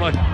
Mình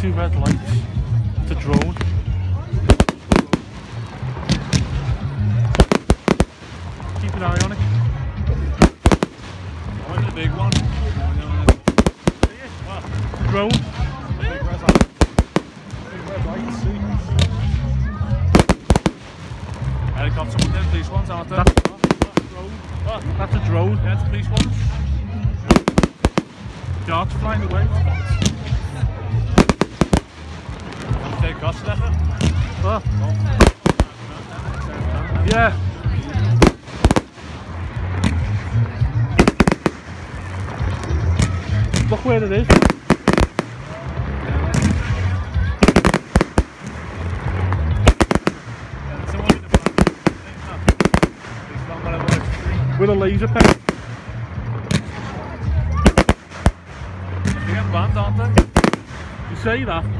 two red lights. A drone. Keep an eye on it. Oh, it's a big one. Drone. Big red light. Big red light, see? Helicopter then police ones, aren't there? That's- What? That's a drone. Yeah, it's police ones. Darts flying away. In the front. Police one, whatever it is. With a laser pen. They're getting banned, aren't they? You say that?